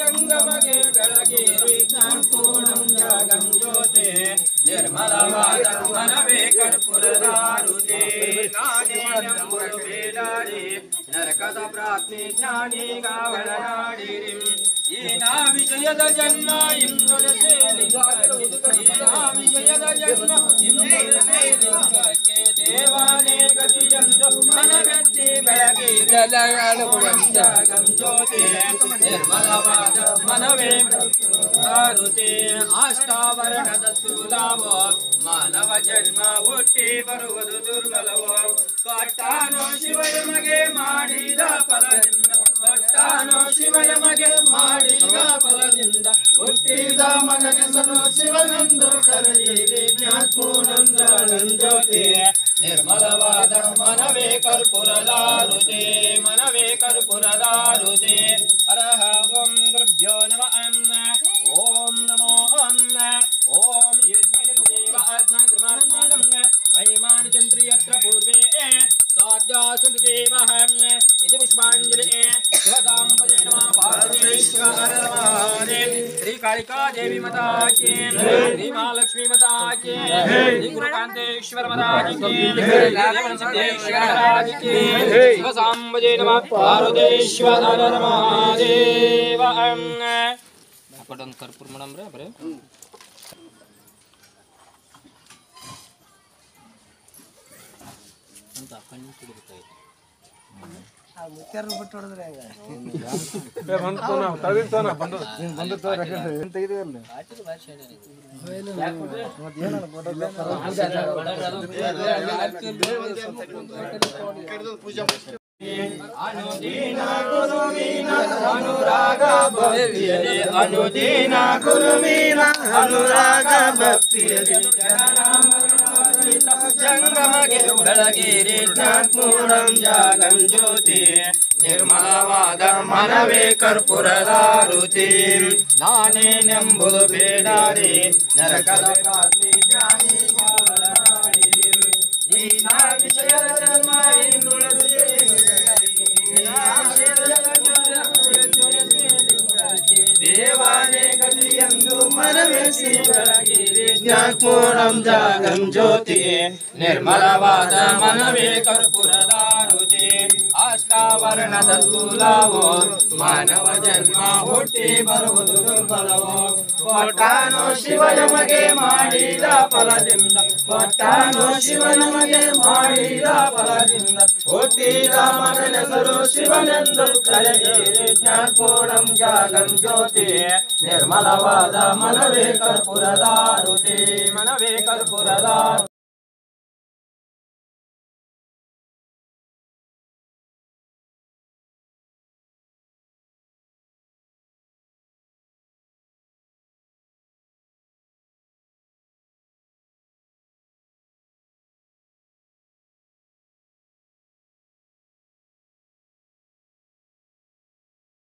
ಜಂಗಮಗೆ ಬೆಳಗಿರಿ ಪೂರ್ಣಂ ಜಾಗಂ ಜ್ಯೋತಿ ನಿರ್ಮಲವಾದ ಮನವೇ ಕರ್ಪುರದಾರುತಿ ನಾನೇನಂಬುದು ಬೇಡಾರಿ ನರಕದ ಪ್ರಾಜ್ಞೆ ಜ್ಞಾನಿ ಗಾವಳನಾಡಿರಿ ಈ ನಾ ವಿಜಯದ ಜನ್ಮ ಇಂದೊಲಸೆ ಲಿಂಗಕ್ಕೆ ಈ ನಾ ಮನಗಟ್ಟಿ ಬೆಳಗಿರಿ ಜಾಗಂ ಜ್ಯೋತಿ ನಿರ್ಮಲವಾದ ಮನವೇ ಆರುತಿ ಆಷ್ಟಾವರಣದ ಸ್ಥೂಲವೋ ಮಾನವ ಜನ್ಮ ಹುಟ್ಟಿ ಬರುವುದು ದುರ್ಬಲವೋ ಕೊಟ್ಟಾನೋ ಶಿವಯಮಗೆ ಮಾಡಿದ ಫಲದಿಂದ ಕೊಟ್ಟಾನೋ ಶಿವಯಮಗೆ ಮಾಡಿದ ಫಲದಿಂದ ಹುಟ್ಟಿದ ಮಗನೆಸನು ಶಿವನೆಂದು ಕರೆಯಿರಿ ಜ್ಞಾಪೂನಂದ ಜ್ಯೋತಿ ನಿರ್ಮಲವಾದ ಮನವೇ ಕರ್ಪುರದಾರುತೆ ಮನವೇ ಕರ್ಪುರದಾರುತೆ ಹರಹ ಓಂ ಗುರುಭ್ಯೋ ನಮಃ ಓಂ ನಮೋ ಓಂ ಯಜ್ಞನಿರ್ದೇವ ಅಸ್ನಾಗ್ರಮಾತ್ಮಾನಂ ಮಹಿಮಾನಿ ಚಂದ್ರಿ ಯತ್ರ ಪೂರ್ವೇ ಸಾಧ್ಯಾಸಂತು ದೇವಃ ಶ್ರೀ ಕಾಳಿಕಾ ದೇವಿ ಮಾತಾ ಕಿ ಶ್ರೀ ಮಹಾಲಕ್ಷ್ಮಿ ಮಾತಾ ಕಿ ಶ್ರೀ ಗುರುಕಾಂತೇಶ್ವರ ಮಾತಾ ಕಿ ಶ್ರೀ ಸಿದ್ದೇಶ್ವರ ಮಾತಾ ಕಿ ಶಿವಸಾಂಬಜೆ ನಮಃ ಪಾರ್ವತೀಶ್ವರ ನಮಃ ದೇವ ಅಪ್ಪಡೊಂದು ಕರ್ಪೂರ ಮಾಡಮ್ರೆ ಬರೇ ಅಂತ ಕಣ್ಣು ಕುಡಿಬೇಕಾಯ್ತು ಬಿಟ್ಟು ಗುರುವೀನ ಅನುರಾಗ ಭಕ್ತಿಯಲಿ ಅನುದಿನ ಅನುರಾಗ ಜಂಗಮಗೆ ಬೆಳಗಿರಿ ಜಾಗಂ ಜ್ಯೋತಿ. ನಿರ್ಮಲವಾದ ಮನವೇ ಕರ್ಪುರದಾರುತಿ ನಾನೇನೆಂಬುದು ಬೇಡಾರಿ. ನರಕದ દેવાને ગતિ અંદુ મનમે શિવરાગે રે જ્ઞાકોરમ જાગમ જ્યોતિ ನಿರ್ಮಲವಾದ ಮನವೇ ಕರ್ಪುರದಾರುತೆ ಅಷ್ಟಾವರಣದ ಸ್ಥೂಲವೋ ಮಾನವ ಜನ್ಮ ಹುಟ್ಟಿ ಬರುವುದು ದುರ್ಬಲವೋ. ಕೊಟ್ಟಾನು ಶಿವ ನಮಗೆ ಮಾಡಿದ ಫಲದಿಂದ, ಕೊಟ್ಟಾನು ಶಿವ ನಮಗೆ ಮಾಡಿದ ಫಲದಿಂದ. ಹುಟ್ಟಿದ ಮಗನೆಸರು ಶಿವನೆಂದು ಕರೆಯಿರಿ ಜ್ಞಾನಪೂರ್ಣಂ ಜಾಗಂ ಜ್ಯೋತಿ. ನಿರ್ಮಲವಾದ ಮನವೇ ಕರ್ಪುರದಾರುತಿ, ಮನವೇ ಕರ್ಪುರದಾರು.